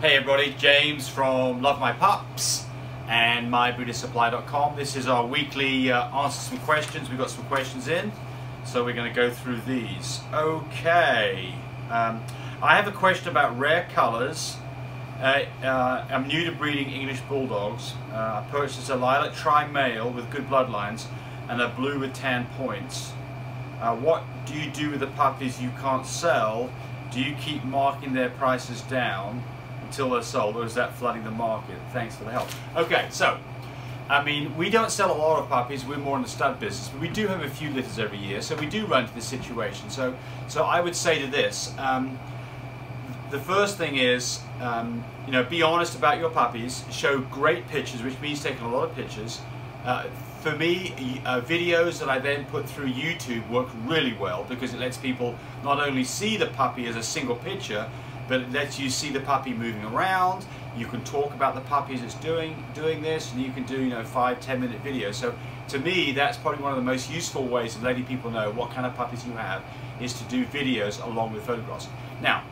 Hey everybody, James from Love My Pups and mybreedersupply.com. This is our weekly uh, answer some questions. We've got some questions in, so we're going to go through these. Okay, um, I have a question about rare colours. Uh, uh, I'm new to breeding English Bulldogs. Uh, I purchased a lilac tri-male with good bloodlines and a blue with tan points. Uh, what do you do with the puppies you can't sell? Do you keep marking their prices down? Until they're sold, or is that flooding the market? Thanks for the help. Okay, so, I mean, we don't sell a lot of puppies, we're more in the stud business, but we do have a few litters every year, so we do run into this situation. So, so I would say to this, um, the first thing is, um, you know, be honest about your puppies, show great pictures, which means taking a lot of pictures. Uh, for me, uh, videos that I then put through YouTube work really well because it lets people not only see the puppy as a single picture, but it lets you see the puppy moving around. You can talk about the puppy as it's doing doing this, and you can do you know five, ten minute videos. So to me, that's probably one of the most useful ways of letting people know what kind of puppies you have is to do videos along with photographs. Now,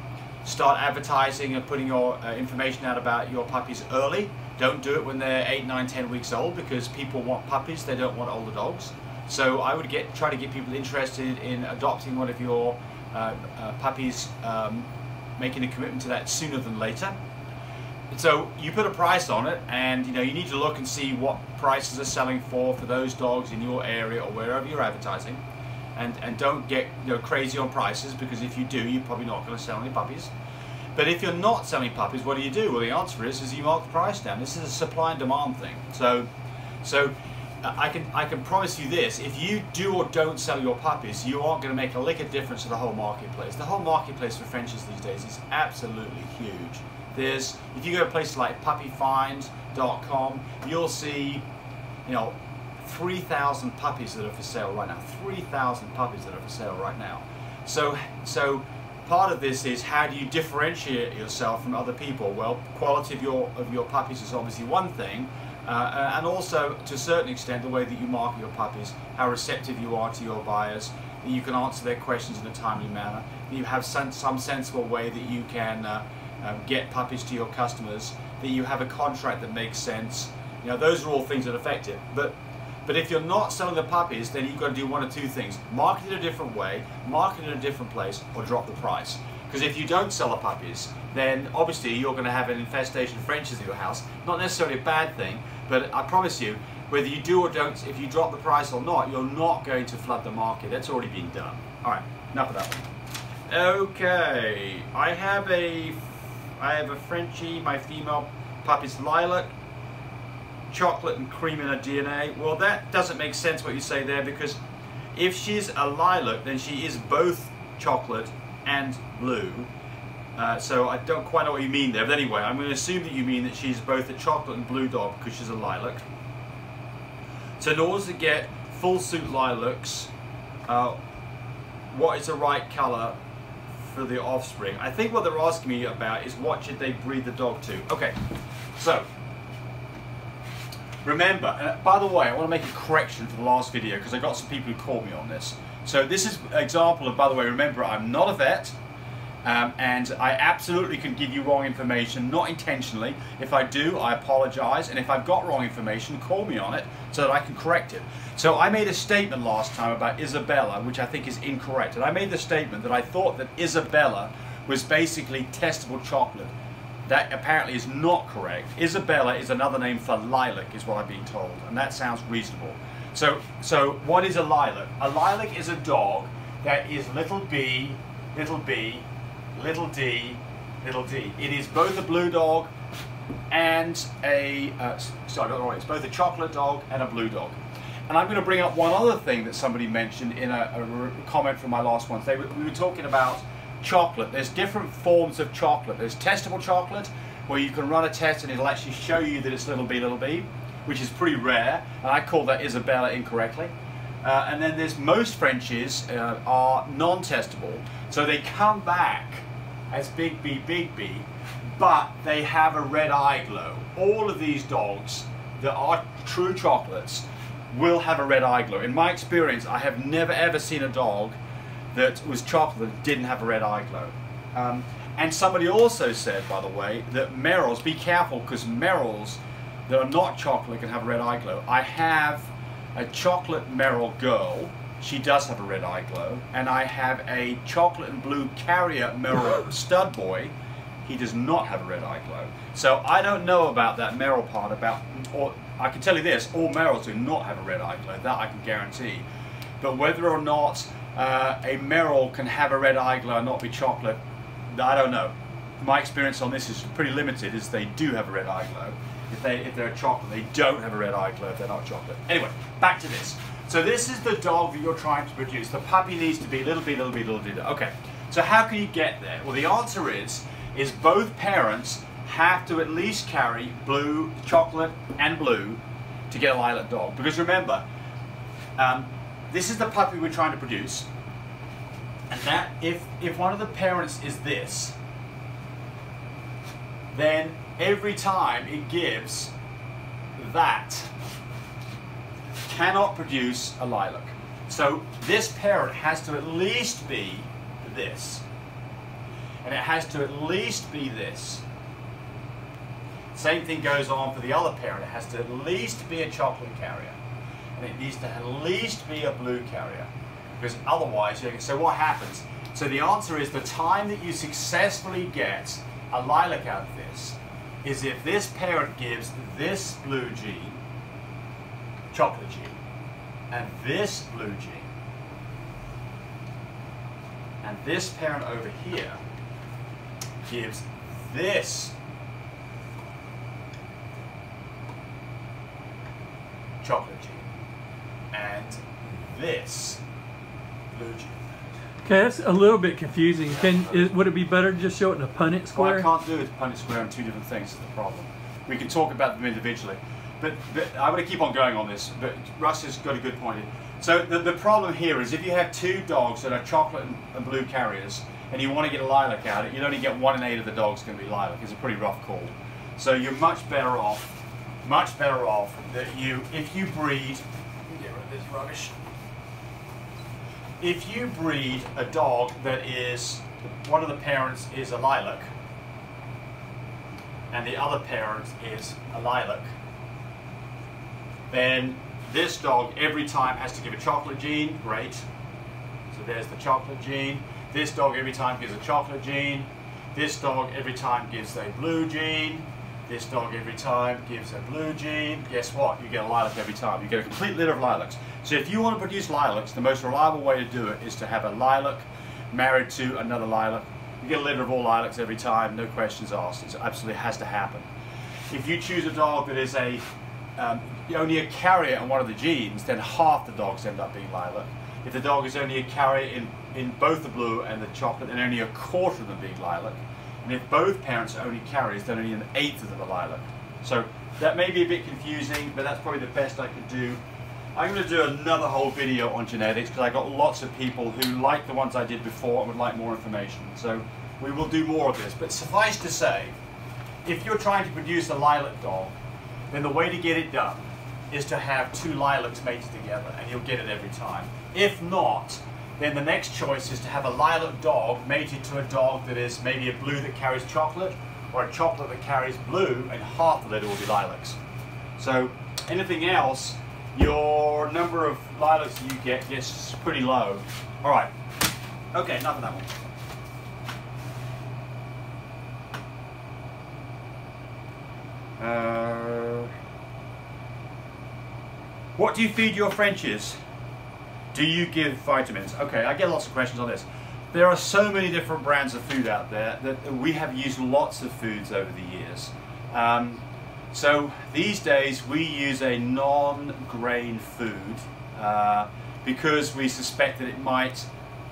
start advertising and putting your uh, information out about your puppies early. Don't do it when they're 8, 9, 10 weeks old because people want puppies, they don't want older dogs. So I would get try to get people interested in adopting one of your uh, uh, puppies um, making a commitment to that sooner than later. So you put a price on it and you know you need to look and see what prices are selling for for those dogs in your area or wherever you're advertising and, and don't get you know, crazy on prices because if you do you're probably not going to sell any puppies. But if you're not selling puppies, what do you do? Well, the answer is, is you mark the price down. This is a supply and demand thing. So, so I can I can promise you this: if you do or don't sell your puppies, you aren't going to make a lick of difference to the whole marketplace. The whole marketplace for Frenchies these days is absolutely huge. There's if you go to places like puppyfind.com, you'll see, you know, 3,000 puppies that are for sale right now. 3,000 puppies that are for sale right now. So so part of this is how do you differentiate yourself from other people? Well, quality of your of your puppies is obviously one thing, uh, and also, to a certain extent, the way that you market your puppies, how receptive you are to your buyers, that you can answer their questions in a timely manner, that you have some, some sensible way that you can uh, uh, get puppies to your customers, that you have a contract that makes sense. You know, those are all things that affect it. But but if you're not selling the puppies, then you've got to do one of two things. Market it a different way, market it in a different place, or drop the price. Because if you don't sell the puppies, then obviously you're going to have an infestation of Frenchies in your house. Not necessarily a bad thing, but I promise you, whether you do or don't, if you drop the price or not, you're not going to flood the market. That's already been done. All right, enough of that one. Okay, I have a, I have a Frenchie. My female puppy's lilac, chocolate and cream in her DNA. Well, that doesn't make sense what you say there because if she's a lilac, then she is both chocolate and blue. Uh, so I don't quite know what you mean there, but anyway, I'm going to assume that you mean that she's both a chocolate and blue dog because she's a lilac. So in order to get full suit lilacs, uh, what is the right colour for the offspring? I think what they're asking me about is what should they breed the dog to. Okay, so remember, uh, by the way, I want to make a correction for the last video because I got some people who called me on this. So this is an example of, by the way, remember I'm not a vet, um, and I absolutely can give you wrong information, not intentionally. If I do, I apologize. And if I've got wrong information, call me on it so that I can correct it. So I made a statement last time about Isabella, which I think is incorrect. And I made the statement that I thought that Isabella was basically testable chocolate. That apparently is not correct. Isabella is another name for lilac, is what I'm being told. And that sounds reasonable. So, so what is a lilac? A lilac is a dog that is little b, little b, little d, little d. It is both a blue dog and a, uh, sorry, not it's both a chocolate dog and a blue dog. And I'm going to bring up one other thing that somebody mentioned in a, a comment from my last one. They, we were talking about chocolate. There's different forms of chocolate. There's testable chocolate, where you can run a test and it'll actually show you that it's little b, little b, which is pretty rare. And I call that Isabella incorrectly. Uh, and then there's most Frenchies uh, are non-testable, so they come back as Big B, Big B, but they have a red eye glow. All of these dogs that are true chocolates will have a red eye glow. In my experience, I have never ever seen a dog that was chocolate that didn't have a red eye glow. Um, And somebody also said, by the way, that merles, be careful because merles that are not chocolate can have a red eye glow. I have a chocolate merle girl. She does have a red eye glow. And I have a chocolate and blue carrier merle stud boy. He does not have a red eye glow. So I don't know about that merle part about, or I can tell you this, all merles do not have a red eye glow. That I can guarantee. But whether or not uh, a merle can have a red eye glow and not be chocolate, I don't know. My experience on this is pretty limited, is they do have a red eye glow. If, they, if they're chocolate, they don't have a red eye glow if they're not chocolate. Anyway, back to this. So this is the dog that you're trying to produce. The puppy needs to be little bit, little bit, little bit. Okay, so how can you get there? Well, the answer is, is both parents have to at least carry blue, chocolate, and blue to get a lilac dog. Because remember, um, this is the puppy we're trying to produce. And that, if, if one of the parents is this, then every time it gives that cannot produce a lilac. So this parent has to at least be this. And it has to at least be this. Same thing goes on for the other parent. It has to at least be a chocolate carrier. And it needs to at least be a blue carrier. Because otherwise, you so what happens? So the answer is the time that you successfully get a lilac out of this is if this parent gives this blue gene, chocolate gene, and this blue gene, and this parent over here gives this chocolate gene, and this blue gene. Okay, that's a little bit confusing. Can is, would it be better to just show it in a Punnett square? Well, I can't do it Punnett square and two different things is the problem. We can talk about them individually. But, but I'm going to keep on going on this, but Russ has got a good point. So the, the problem here is if you have two dogs that are chocolate and, blue carriers, and you want to get a lilac out, of it you'd only get one in eight of the dogs going to be lilac. It's a pretty rough call. So you're much better off, much better off that you, if you breed, get rid of this rubbish if you breed a dog that is, one of the parents is a lilac, and the other parent is a lilac, then this dog every time has to give a chocolate gene, great. So there's the chocolate gene. This dog every time gives a chocolate gene. This dog every time gives a blue gene. This dog every time gives a blue gene. Guess what? You get a lilac every time. You get a complete litter of lilacs. So if you want to produce lilacs, the most reliable way to do it is to have a lilac married to another lilac. You get a litter of all lilacs every time, no questions asked. It absolutely has to happen. If you choose a dog that is a um, only a carrier in one of the genes, then half the dogs end up being lilac. If the dog is only a carrier in, in both the blue and the chocolate, then only a quarter of them being lilac. And if both parents are only carriers, then only an eighth of them are lilac. So that may be a bit confusing, but that's probably the best I could do. I'm going to do another whole video on genetics because I got lots of people who like the ones I did before and would like more information. So we will do more of this. But suffice to say, if you're trying to produce a lilac dog, then the way to get it done is to have two lilacs mated together and you'll get it every time. If not, then the next choice is to have a lilac dog mated to a dog that is maybe a blue that carries chocolate or a chocolate that carries blue and half the litter will be lilacs. So anything else, your number of lilacs you get gets pretty low. All right, okay, enough of that one. Uh, what do you feed your Frenchies? Do you give vitamins? Okay, I get lots of questions on this. There are so many different brands of food out there that we have used lots of foods over the years. Um, so these days we use a non-grain food uh, because we suspect that it might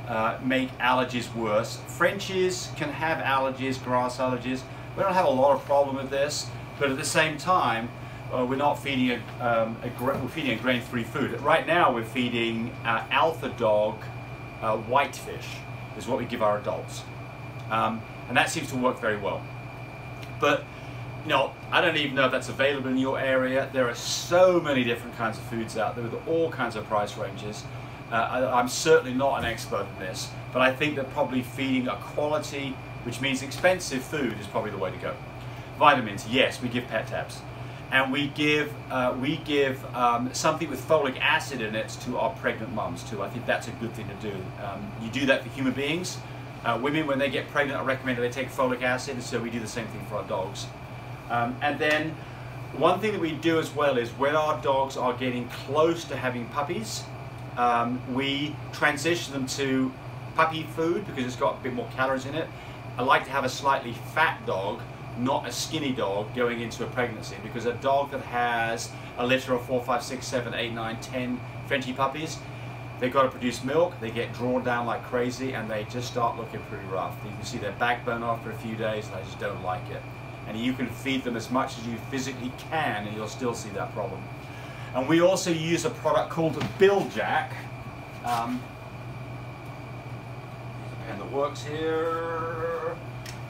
uh, make allergies worse. Frenchies can have allergies, grass allergies. We don't have a lot of problem with this, but at the same time, uh, we're not feeding a, um, a we're feeding a grain-free food. Right now, we're feeding uh, alpha dog uh, whitefish is what we give our adults, um, and that seems to work very well. But you know, I don't even know if that's available in your area. There are so many different kinds of foods out there with all kinds of price ranges. Uh, I, am certainly not an expert in this, but I think that probably feeding a quality which means expensive food is probably the way to go. Vitamins, yes, we give pet tabs. And we give, uh, we give um, something with folic acid in it to our pregnant mums too. I think that's a good thing to do. Um, you do that for human beings. Uh, women, when they get pregnant, I recommend that they take folic acid, so we do the same thing for our dogs. Um, and then one thing that we do as well is when our dogs are getting close to having puppies, um, we transition them to puppy food because it's got a bit more calories in it. I like to have a slightly fat dog, not a skinny dog going into a pregnancy because a dog that has a litter of four, five, six, seven, eight, nine, ten Frenchy puppies, they've got to produce milk, they get drawn down like crazy and they just start looking pretty rough. You can see their backbone after a few days and I just don't like it and you can feed them as much as you physically can and you'll still see that problem. And we also use a product called Bil-Jac. Um, a pen that works here.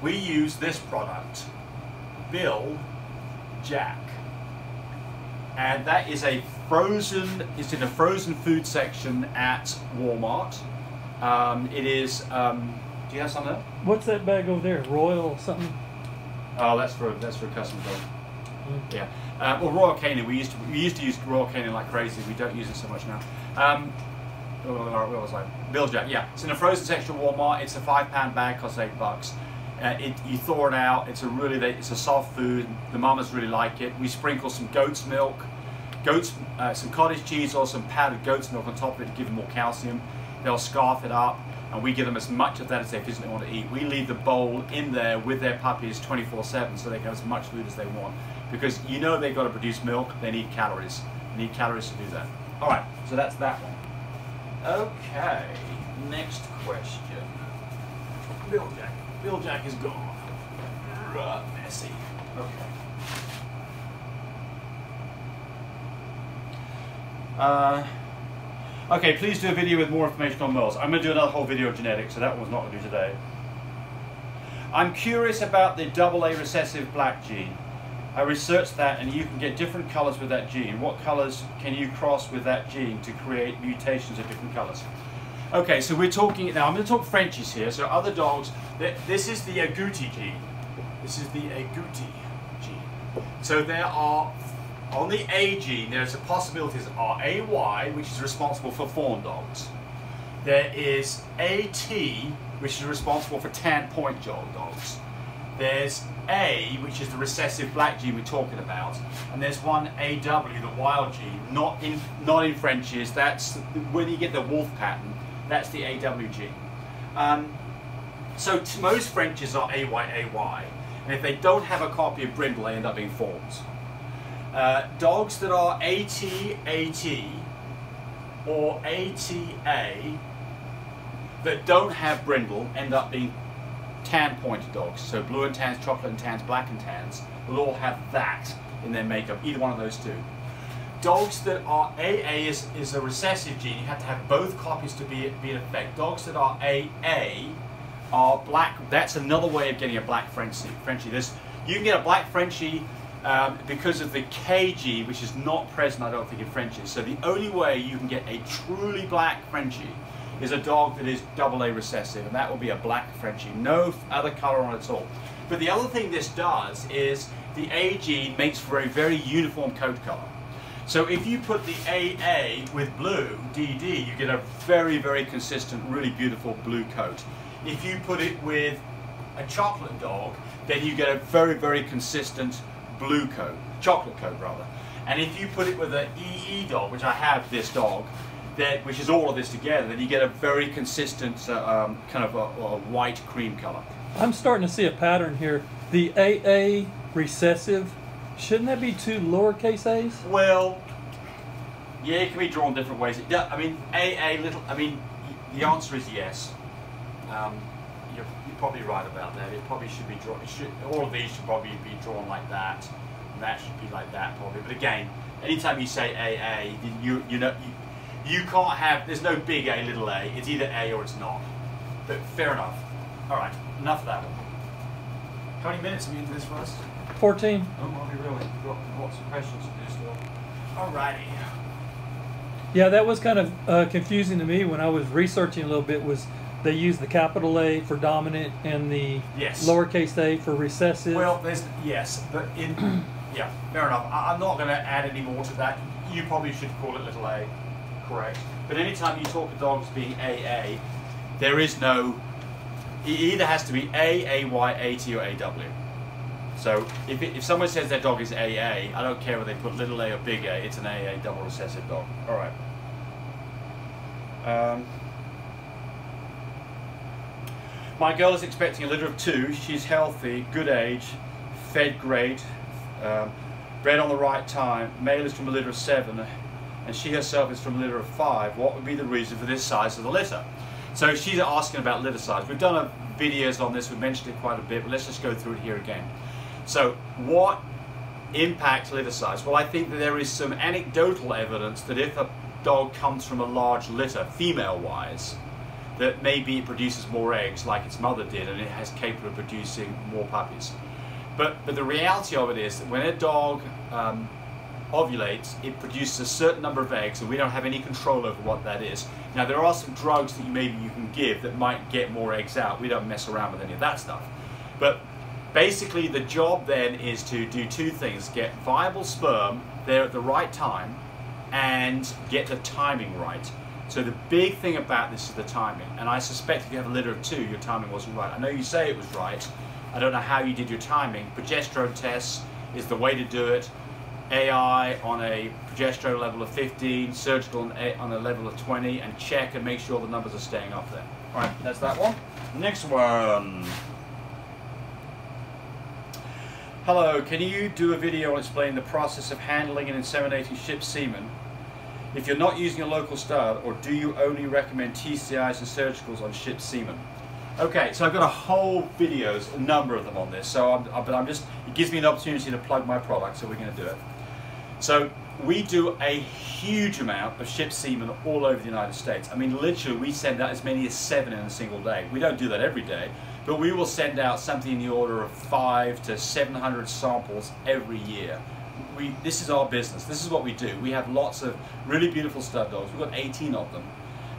We use this product, Bill Jack. And that is a frozen, it's in a frozen food section at Walmart. Um, it is, um, do you have something? there? What's that bag over there? Royal something? Oh, that's for that's for a custom dog. Yeah. Uh, well, Royal Canin. We used to we used to use Royal Canin like crazy. We don't use it so much now. Um, what was I? Bil-Jac. Yeah. It's in a frozen section of Walmart. It's a five pound bag. Costs eight bucks. Uh, it, you thaw it out. It's a really it's a soft food. The mamas really like it. We sprinkle some goat's milk, goat's uh, some cottage cheese or some powdered goat's milk on top of it to give them more calcium. They'll scarf it up and we give them as much of that as they physically want to eat. We leave the bowl in there with their puppies 24-7 so they can have as much food as they want. Because you know they've got to produce milk, they need calories. They need calories to do that. All right, so that's that one. Okay, next question. Bill Jack. Bil-Jac is gone. Messy. Okay. Uh, Okay, please do a video with more information on moles. I'm going to do another whole video of genetics, so that one's not going to do today. I'm curious about the double A recessive black gene. I researched that and you can get different colors with that gene. What colors can you cross with that gene to create mutations of different colors? Okay, so we're talking, now I'm going to talk Frenchies here, so other dogs, this is the agouti gene. This is the agouti gene. So there are on the A gene, there's a possibilities of RAY, which is responsible for fawn dogs. There is AT, which is responsible for tan point dogs. There's A, which is the recessive black gene we're talking about, and there's one AW, the wild gene, not in not in Frenchies. That's when you get the wolf pattern. That's the AWG. Um, so most Frenchies are AYAY, and if they don't have a copy of Brindle, they end up being fawns. Uh, dogs that are AT-AT or ATA that don't have brindle end up being tan pointed dogs. So blue and tans, chocolate and tans, black and tans will all have that in their makeup, either one of those two. Dogs that are AA is, is a recessive gene. You have to have both copies to be, be in effect. Dogs that are AA are black. That's another way of getting a black Frenchie. Frenchie. This you can get a black Frenchie um, because of the KG, which is not present, I don't think, in Frenchies. So the only way you can get a truly black Frenchie is a dog that is double A recessive, and that will be a black Frenchie, no other color on at all. But the other thing this does is the A gene makes for a very uniform coat color. So if you put the AA with blue, DD, you get a very, very consistent, really beautiful blue coat. If you put it with a chocolate dog, then you get a very, very consistent blue coat, chocolate coat rather. And if you put it with an EE dog, which I have this dog, that which is all of this together, then you get a very consistent uh, um, kind of a, a, white cream color. I'm starting to see a pattern here. The AA recessive, shouldn't that be two lowercase a's? Well, yeah, it can be drawn different ways. I mean, a a little. I mean, the answer is yes. Um, you're, you're probably right about that. It probably should be drawn. Should, all of these should probably be drawn like that. And that should be like that probably. But again, anytime you say a a, you you know you, you can't have. There's no big A, little a. It's either A or it's not. But fair enough. All right, enough of that one. How many minutes are we into this first? 14. Oh, are we really? We've got lots of questions to do still. Alrighty. Yeah, that was kind of uh, confusing to me when I was researching a little bit was they use the capital A for dominant and the Yes. lowercase a for recessive. Well, there's yes, but in yeah, fair enough. I, I'm not going to add any more to that. You probably should call it little a, correct? But anytime you talk of dogs being AA, there is no. It either has to be A, AY, AT, or AW. So if, it, if someone says their dog is AA, I don't care whether they put little a or big A. It's an AA double recessive dog. All right. Um, my girl is expecting a litter of two. She's healthy, good age, fed great, um, bred on the right time. Male is from a litter of seven, and she herself is from a litter of five. What would be the reason for this size of the litter? So she's asking about litter size. We've done a, videos on this, we've mentioned it quite a bit, but let's just go through it here again. So what impacts litter size? Well, I think that there is some anecdotal evidence that if a dog comes from a large litter, female-wise, that maybe it produces more eggs like its mother did and it has capable of producing more puppies. But, but the reality of it is that when a dog um, ovulates, it produces a certain number of eggs and we don't have any control over what that is. Now there are some drugs that you maybe you can give that might get more eggs out. We don't mess around with any of that stuff. But basically the job then is to do two things. Get viable sperm there at the right time and get the timing right. So the big thing about this is the timing. And I suspect if you have a litter of two, your timing wasn't right. I know you say it was right. I don't know how you did your timing. Progesterone tests is the way to do it. AI on a progesterone level of 15, surgical on a, on a level of 20, and check and make sure the numbers are staying up there. All right, that's that one. Next one. Hello, can you do a video on explaining the process of handling and inseminating ship semen? If you're not using a local stud, or do you only recommend TCIs and surgicals on ship semen? Okay, so I've got a whole videos, a number of them on this. So, I'm, uh, but I'm just it gives me an opportunity to plug my product, so we're going to do it. So we do a huge amount of ship semen all over the United States. I mean, literally, we send out as many as seven in a single day. We don't do that every day, but we will send out something in the order of five to 700 samples every year. We, this is our business. This is what we do. We have lots of really beautiful stud dogs. We've got 18 of them.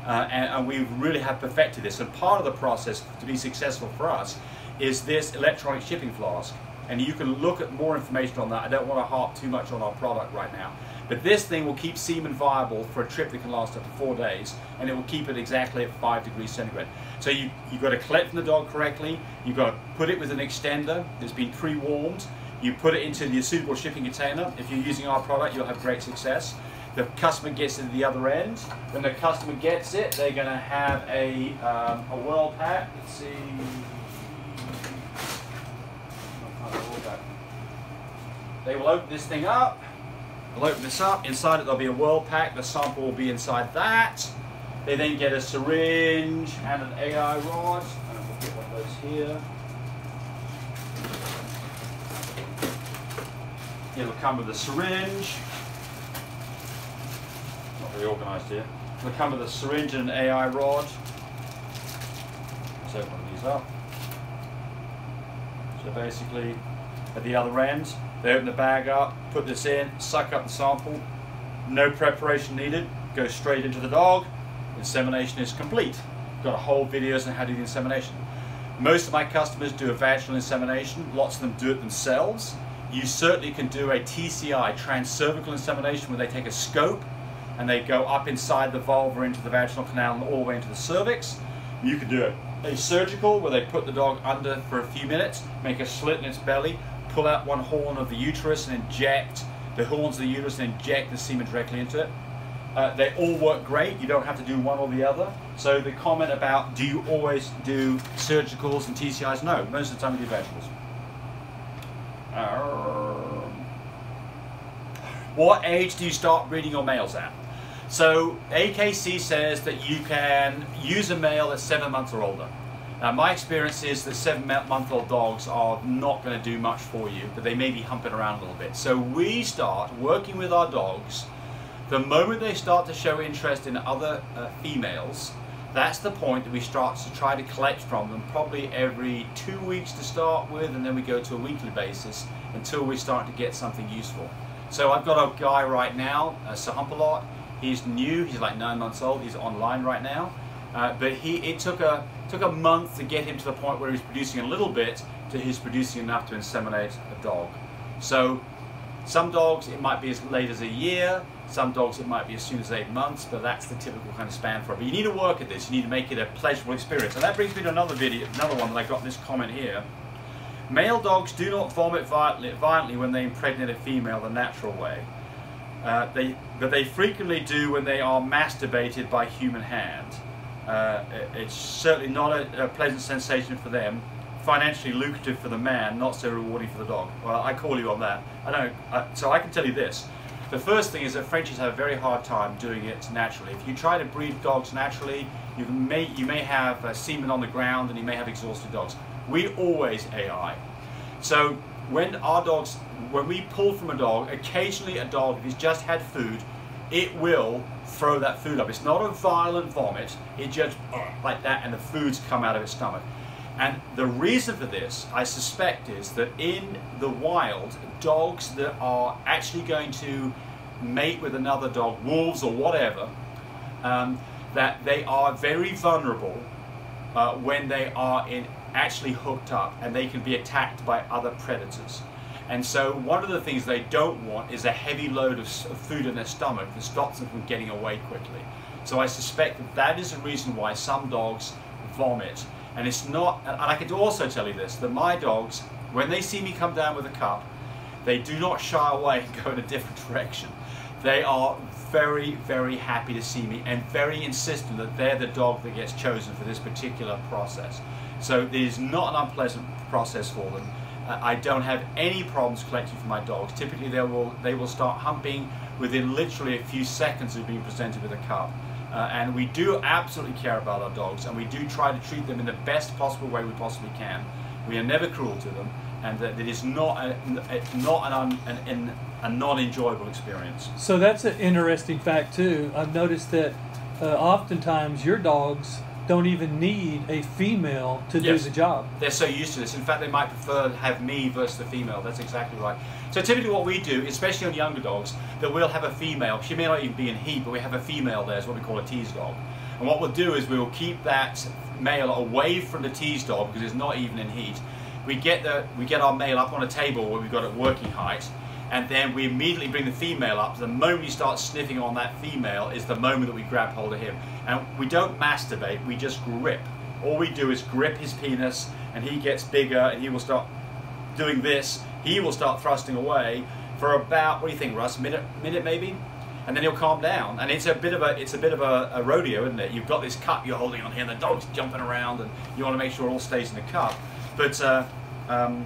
Uh, and, and we really have perfected this. And part of the process to be successful for us is this electronic shipping flask. And you can look at more information on that. I don't want to harp too much on our product right now. But this thing will keep semen viable for a trip that can last up to four days, and it will keep it exactly at five degrees centigrade. So you, you've got to collect from the dog correctly, you've got to put it with an extender that's been pre-warmed, you put it into the suitable shipping container. If you're using our product, you'll have great success. The customer gets it at the other end. When the customer gets it, they're going to have a, um, a world pack. Let's see. They will open this thing up. They'll open this up. Inside it, there'll be a world pack. The sample will be inside that. They then get a syringe and an AI rod. And we'll get one of those here. It'll come with a syringe. Not very organised here. It'll come with a syringe and an AI rod. Let's open one of these up. So basically, at the other end, they open the bag up, put this in, suck up the sample. No preparation needed. Go straight into the dog. Insemination is complete. Got a whole videos on how to do the insemination. Most of my customers do a vaginal insemination. Lots of them do it themselves. You certainly can do a TCI, transcervical insemination, where they take a scope and they go up inside the vulva into the vaginal canal and all the way into the cervix. You can do a, a surgical where they put the dog under for a few minutes, make a slit in its belly, pull out one horn of the uterus and inject the horns of the uterus and inject the semen directly into it. Uh, they all work great. You don't have to do one or the other. So the comment about do you always do surgicals and TCIs? No, most of the time we do vaginals. Um, what age do you start breeding your males at? So AKC says that you can use a male at seven months or older. Now my experience is that seven month old dogs are not going to do much for you, but they may be humping around a little bit. So we start working with our dogs. The moment they start to show interest in other uh, females, that's the point that we start to try to collect from them probably every two weeks to start with and then we go to a weekly basis until we start to get something useful. So I've got a guy right now, uh, Sir Humpalot. He's new, he's like nine months old, he's online right now. Uh, but he, it took a, took a month to get him to the point where he was producing a little bit to he's producing enough to inseminate a dog. So some dogs it might be as late as a year, some dogs it might be as soon as eight months, but that's the typical kind of span for it. But you need to work at this, you need to make it a pleasurable experience. And that brings me to another video, another one that I got this comment here. Male dogs do not vomit violently when they impregnate a female the natural way. Uh, they, but they frequently do when they are masturbated by human hand. Uh, it's certainly not a, a, pleasant sensation for them. Financially lucrative for the man, not so rewarding for the dog. Well, I call you on that. I don't. Uh, so I can tell you this: the first thing is that Frenchies have a very hard time doing it naturally. If you try to breed dogs naturally, you may you may have uh, semen on the ground and you may have exhausted dogs. We always AI. So when our dogs, when we pull from a dog, occasionally a dog, he's just had food, it will throw that food up. It's not a violent vomit, it just uh, like that and the food's come out of its stomach. And the reason for this, I suspect, is that in the wild, dogs that are actually going to mate with another dog, wolves or whatever, um, that they are very vulnerable uh, when they are in actually hooked up and they can be attacked by other predators. And so one of the things they don't want is a heavy load of food in their stomach that stops them from getting away quickly. So I suspect that that is the reason why some dogs vomit. And it's not, and I can also tell you this, that my dogs, when they see me come down with a cup, they do not shy away and go in a different direction. They are very, very happy to see me and very insistent that they're the dog that gets chosen for this particular process. So it is not an unpleasant process for them. I don't have any problems collecting for my dogs. Typically they will, they will start humping within literally a few seconds of being presented with a cup. Uh, and we do absolutely care about our dogs and we do try to treat them in the best possible way we possibly can. We are never cruel to them and that it is not a, not an, an, an, a non-enjoyable experience. So that's an interesting fact too. I've noticed that uh, oftentimes your dogs don't even need a female to yes. do the job. They're so used to this. In fact, they might prefer to have me versus the female. That's exactly right. So typically what we do, especially on younger dogs, that we'll have a female. She may not even be in heat, but we have a female there. It's what we call a tease dog. And what we'll do is we will keep that male away from the tease dog because it's not even in heat. We get the we get our male up on a table where we've got it working height, and then we immediately bring the female up. The moment he starts sniffing on that female is the moment that we grab hold of him. And we don't masturbate, we just grip. All we do is grip his penis, and he gets bigger, and he will start doing this. He will start thrusting away for about what do you think, Russ? Minute, minute maybe, and then he'll calm down. And it's a bit of a it's a bit of a, a rodeo, isn't it? You've got this cup you're holding on here, and the dog's jumping around, and you want to make sure it all stays in the cup. But uh, um,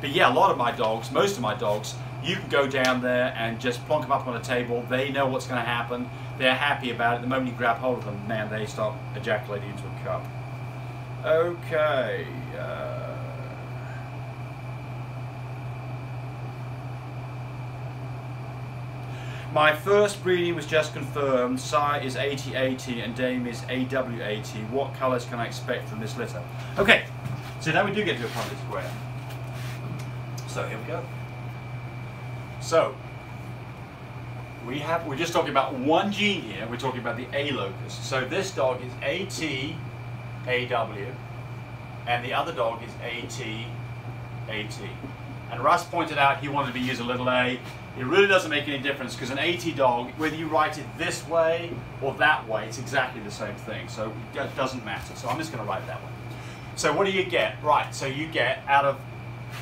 but yeah, a lot of my dogs, most of my dogs, you can go down there and just plonk them up on a table. They know what's going to happen. They're happy about it. The moment you grab hold of them, man, they start ejaculating into a cup. Okay. Uh, my first breeding was just confirmed. Sire is ATAT and Dame is AWAT. What colours can I expect from this litter? Okay, so now we do get to a Punnett square. So here we go. So, we have, we're just talking about one gene here, we're talking about the A locus. So this dog is AT, AW, and the other dog is AT, AT. And Russ pointed out he wanted to use a little a. It really doesn't make any difference because an AT dog, whether you write it this way or that way, it's exactly the same thing. So it doesn't matter. So I'm just going to write that way. So what do you get? Right, so you get out of,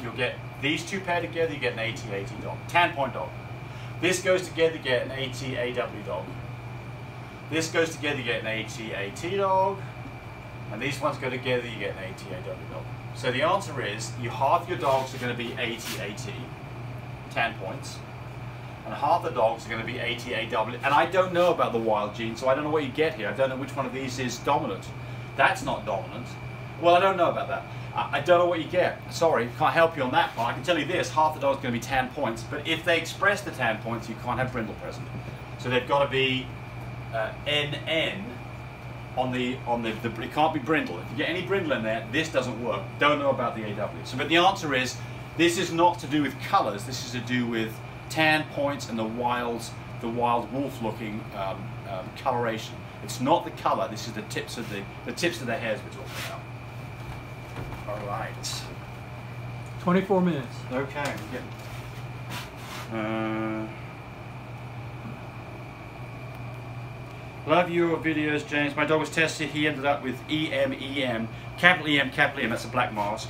you'll get these two pair together, you get an AT-AT dog, tan point dog. This goes together, you get an AT-AW dog. This goes together, you get an AT-AT dog. And these ones go together, you get an AT-AW dog. So the answer is, you half your dogs are going to be AT-AT, tan points. And half the dogs are going to be AT-AW. And I don't know about the wild gene, so I don't know what you get here. I don't know which one of these is dominant. That's not dominant. Well, I don't know about that. I don't know what you get. Sorry, can't help you on that part. I can tell you this, half the dog's going to be tan points, but if they express the tan points, you can't have brindle present. So they've got to be uh, NN on the, on the, the, it can't be brindle. If you get any brindle in there, this doesn't work. Don't know about the AW. So, but the answer is, this is not to do with colors, this is to do with tan points and the wild, the wild wolf looking um, um, coloration. It's not the color. This is the tips of the the tips of the hairs we're talking about. All right. 24 minutes. Okay. we're getting- Uh, love your videos, James. My dog was tested. He ended up with E EMEM, capital EM, capital EM. That's a black mask.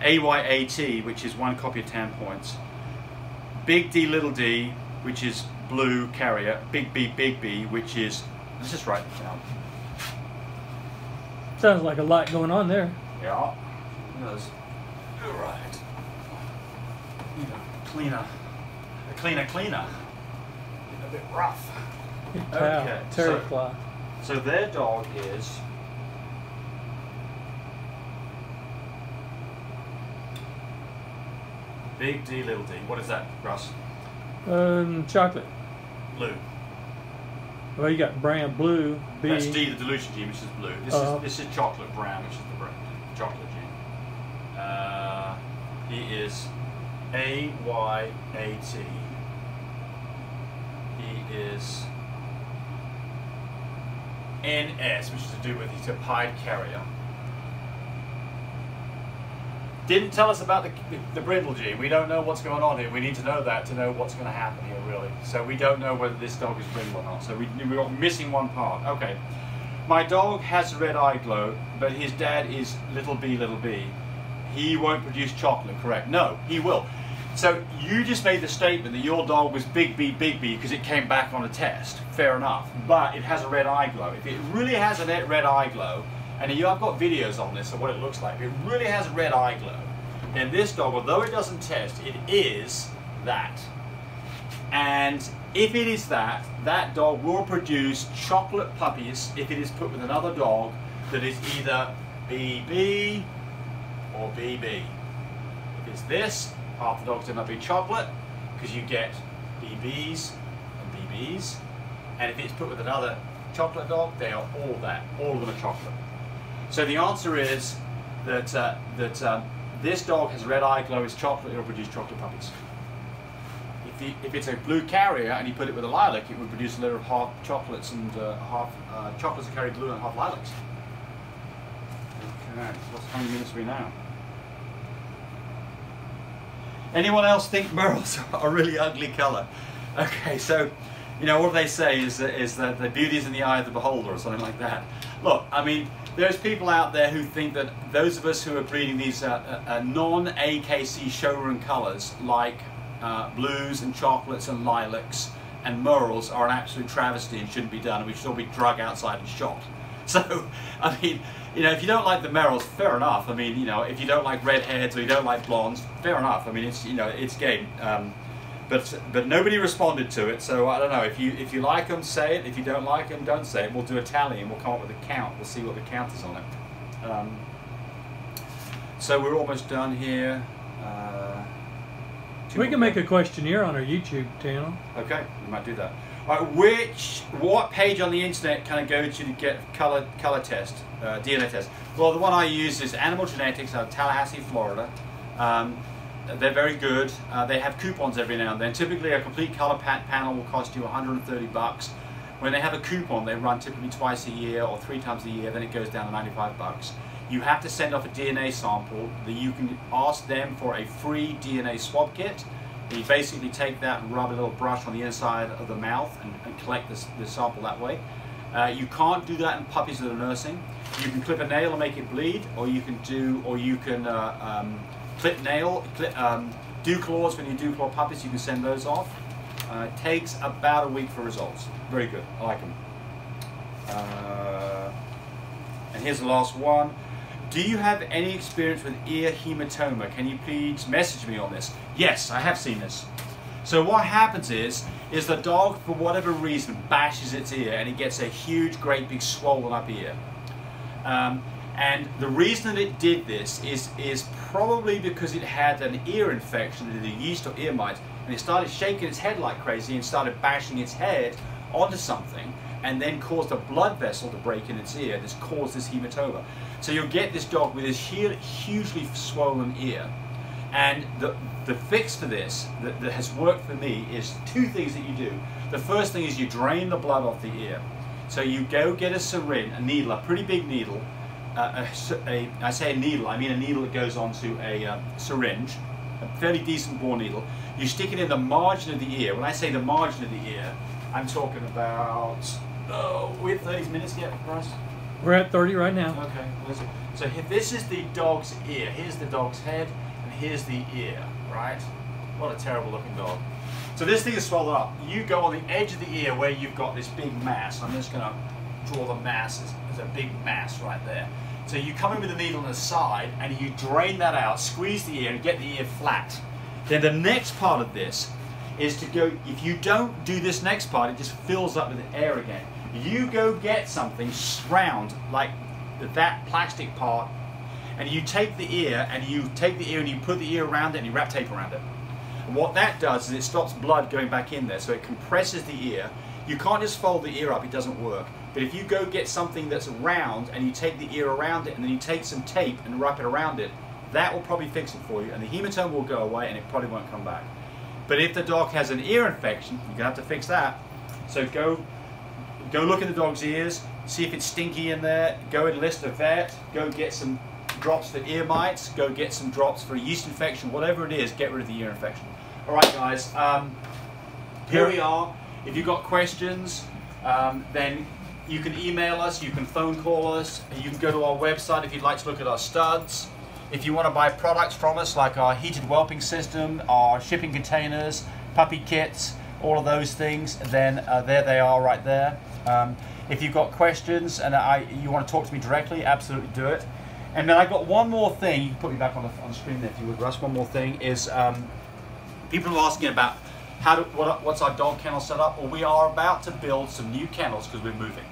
AYAT, which is one copy of tan points. Big D, little d, which is blue carrier. Big B, big B, which is. Let's just write this down. Sounds like a lot going on there. Yeah. It does. All right. Need a cleaner. A cleaner, cleaner. Getting a bit rough. Towel, Okay, terry so- So their dog is. Big D, little d. What is that, Russ? Um, chocolate. Blue. Well, you got brown, blue, B. That's D, the dilution gene, which is blue. This Uh-huh. is this is chocolate brown, which is the brown, chocolate gene. Uh, he is A Y A T. He is NS, which is to do with he's a pied carrier. Didn't tell us about the, the, the brindle gene. We don't know what's going on here. We need to know that to know what's going to happen here, really. So we don't know whether this dog is brindle or not. So we, we're missing one part. Okay. My dog has a red eye glow, but his dad is little b, little b. He won't produce chocolate, correct? No, he will. So you just made the statement that your dog was big B, big B because it came back on a test. Fair enough. But it has a red eye glow. If it really has a red eye glow, and I've got videos on this of what it looks like, if it really has a red eye glow, then this dog, although it doesn't test, it is that. And if it is that, that dog will produce chocolate puppies if it is put with another dog that is either BB or BB. If it's this, half the dogs end up being chocolate because you get BBs and BBs. And if it's put with another chocolate dog, they are all that. All of them are chocolate. So the answer is that uh, that um, this dog has red eye glow, it's chocolate, it'll produce chocolate puppies. If, the, if it's a blue carrier and you put it with a lilac, it would produce a litter of half chocolates and uh, half uh, chocolates that carry blue and half lilacs. Okay, what's how many minutes are we now? Anyone else think merles are a really ugly colour? Okay, so you know what they say is that, is that the beauty is in the eye of the beholder or something like that. Look, I mean, there's people out there who think that those of us who are breeding these uh, uh, uh, non-AKC showroom colours like uh, blues and chocolates and lilacs and merles are an absolute travesty and shouldn't be done and we should all be drug outside and shot. So, I mean, you know, if you don't like the merles, fair enough. I mean, you know, if you don't like redheads or you don't like blondes, fair enough. I mean, it's you know, it's game. Um, but but nobody responded to it, so I don't know. If you if you like them, say it. If you don't like them, don't say it. We'll do a tally and we'll come up with a count. We'll see what the count is on it. Um, so we're almost done here. Uh, We can make a questionnaire on our YouTube channel. Okay, we might do that. Right, which what page on the internet can I go to to get color color test uh, DNA test? Well, the one I use is Animal Genetics out of Tallahassee, Florida. Um, they're very good. Uh, they have coupons every now and then. Typically, a complete color panel will cost you 130 bucks. When they have a coupon, they run typically twice a year or three times a year. Then it goes down to 95 bucks. You have to send off a DNA sample. That you can ask them for a free DNA swab kit. You basically take that and rub a little brush on the inside of the mouth and, and collect this, the sample that way. Uh, you can't do that in puppies that are nursing. You can clip a nail and make it bleed, or you can do, or you can uh, um, clip nail, clip, um, do claws when you do claw puppies. You can send those off. Uh, takes about a week for results. Very good. I like them. Uh, and here's the last one. Do you have any experience with ear hematoma? Can you please message me on this? Yes, I have seen this. So what happens is, is the dog, for whatever reason, bashes its ear and it gets a huge, great big swollen up ear. Um, and the reason that it did this is, is probably because it had an ear infection, either yeast or ear mites, and it started shaking its head like crazy and started bashing its head onto something and then caused a blood vessel to break in its ear. This caused this hematoma. So you'll get this dog with this hu- hugely swollen ear. And the, The fix for this that, that has worked for me is two things that you do. The first thing is you drain the blood off the ear. So you go get a syringe, a needle, a pretty big needle. Uh, a, a, I say a needle, I mean a needle that goes onto a uh, syringe, a fairly decent bore needle. You stick it in the margin of the ear. When I say the margin of the ear, I'm talking about, oh, we have 30 minutes yet, Bryce? We're at 30 right now. Okay, so this is the dog's ear. Here's the dog's head, and here's the ear, right? What a terrible looking dog. So this thing is swollen up. You go on the edge of the ear where you've got this big mass. I'm just going to draw the mass. There's a big mass right there. So you come in with the needle on the side and you drain that out, squeeze the ear and get the ear flat. Then the next part of this is to go, if you don't do this next part, it just fills up with air again. You go get something round, like that plastic part, and you take the ear and you take the ear and you put the ear around it and you wrap tape around it. And what that does is it stops blood going back in there, so it compresses the ear. You can't just fold the ear up, it doesn't work. But if you go get something that's round and you take the ear around it and then you take some tape and wrap it around it, that will probably fix it for you and the hematoma will go away and it probably won't come back. But if the dog has an ear infection, you're gonna have to fix that. So go, go look in the dog's ears, see if it's stinky in there, go enlist a vet, go get some drops for ear mites, go get some drops for a yeast infection, whatever it is, get rid of the ear infection. All right, guys, um, here we are. If you've got questions, um, then you can email us, you can phone call us, you can go to our website if you'd like to look at our studs. If you want to buy products from us, like our heated whelping system, our shipping containers, puppy kits, all of those things, then uh, there they are right there. Um, if you've got questions and I, you want to talk to me directly, absolutely do it. And then I've got one more thing. You can put me back on the, on the screen there if you would, Russ. One more thing is um, people are asking about how do, what, what's our dog kennel set up. Well, we are about to build some new kennels because we're moving.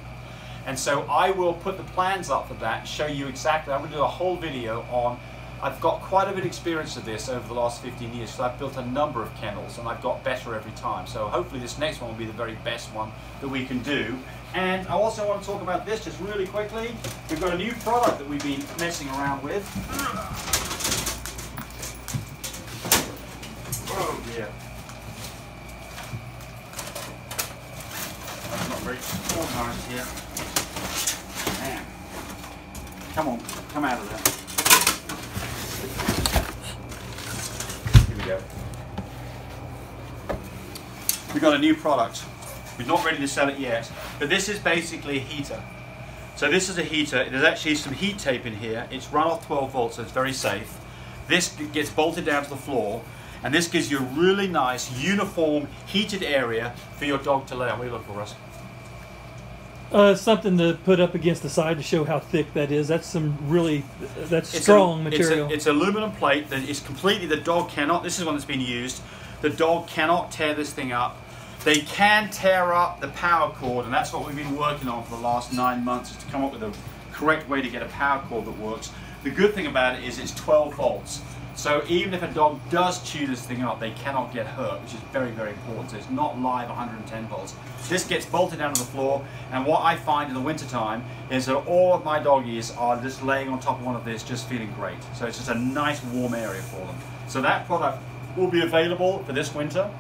And so I will put the plans up for that, show you exactly. I'm going to do a whole video on. I've got quite a bit of experience of this over the last 15 years, so I've built a number of kennels and I've got better every time. So hopefully this next one will be the very best one that we can do. And I also want to talk about this just really quickly. We've got a new product that we've been messing around with. Oh dear. I'm not very organized here. Man. Come on, come out of there. Here we go. We got a new product. We're not ready to sell it yet, but this is basically a heater. So this is a heater. There's actually some heat tape in here. It's run off 12 volts, so it's very safe. This gets bolted down to the floor, and this gives you a really nice, uniform, heated area for your dog to lay on. What are you looking for, Russ? Uh, something to put up against the side to show how thick that is. That's some really, that's it's strong a, material. It's, a, it's aluminum plate that is completely, the dog cannot, this is one that's been used, the dog cannot tear this thing up they can tear up the power cord, and that's what we've been working on for the last nine months, is to come up with a correct way to get a power cord that works. The good thing about it is it's 12 volts. So even if a dog does chew this thing up, they cannot get hurt, which is very, very important. So it's not live 110 volts. This gets bolted down to the floor, and what I find in the wintertime is that all of my doggies are just laying on top of one of this, just feeling great. So it's just a nice warm area for them. So that product will be available for this winter.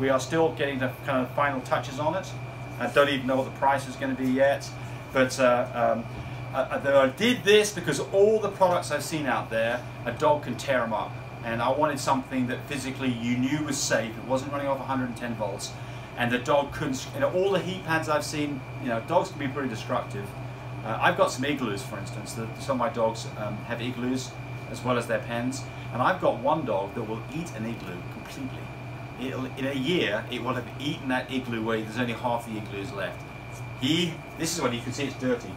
We are still getting the kind of final touches on it. I don't even know what the price is going to be yet, but uh, um, I, I, did this because all the products I've seen out there, a dog can tear them up. And I wanted something that physically you knew was safe. It wasn't running off 110 volts, and the dog couldn't. You know, all the heat pads I've seen, you know, dogs can be pretty destructive. Uh, I've got some igloos, for instance. Some of my dogs um, have igloos as well as their pens, and I've got one dog that will eat an igloo completely it'll, in a year, it will have eaten that igloo where there's only half the igloos left. He, this is when you can see it's dirty.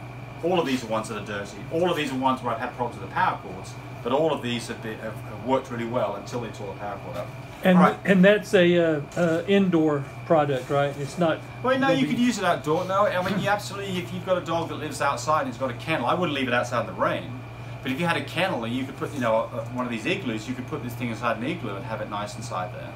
All of these are ones that are dirty. All of these are ones where I've had problems with the power cords, but all of these have, been, have, have worked really well until they tore the power cord up. And right. and that's a uh, uh, indoor product, right? It's not. Well, no, you could use it outdoor. No, I mean, you absolutely. If you've got a dog that lives outside and has got a kennel, I wouldn't leave it outside in the rain. But if you had a kennel and you could put, you know, one of these igloos, you could put this thing inside an igloo and have it nice inside there.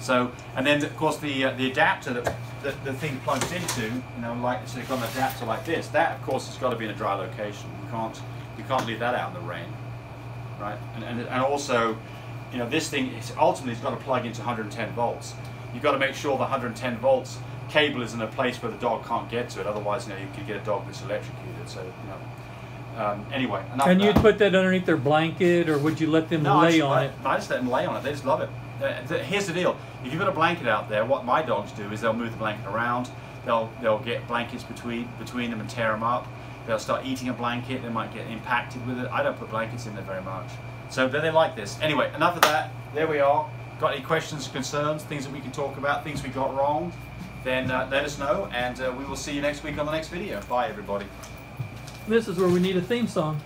So, and then of course the uh, the adapter that, that the thing plugs into, you know, like so you've got an adapter like this. That of course has got to be in a dry location. You can't you can't leave that out in the rain, right? And and, and also you know, this thing is ultimately it's got to plug into 110 volts. You've got to make sure the 110 volts cable is in a place where the dog can't get to it. Otherwise, you know, you could get a dog that's electrocuted. So, you know. Um, anyway, And you'd put that underneath their blanket, or would you let them No, lay just, on I, it? I just let them lay on it. They just love it. Uh, th- Here's the deal: if you've got a blanket out there, what my dogs do is they'll move the blanket around. They'll they'll get blankets between between them and tear them up. They'll start eating a blanket. They might get impacted with it. I don't put blankets in there very much. So, but they like this. Anyway, enough of that. There we are. Got any questions, concerns, things that we can talk about, things we got wrong? Then uh, let us know, and uh, we will see you next week on the next video. Bye, everybody. This is where we need a theme song.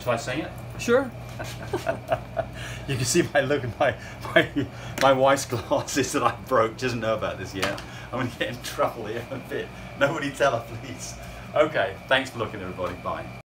Shall I sing it? Sure. You can see my look at my, my my wife's glasses that I broke. Doesn't know about this yet. I'm gonna get in trouble here a bit. Nobody tell her, please. Okay. Thanks for looking, everybody. Bye.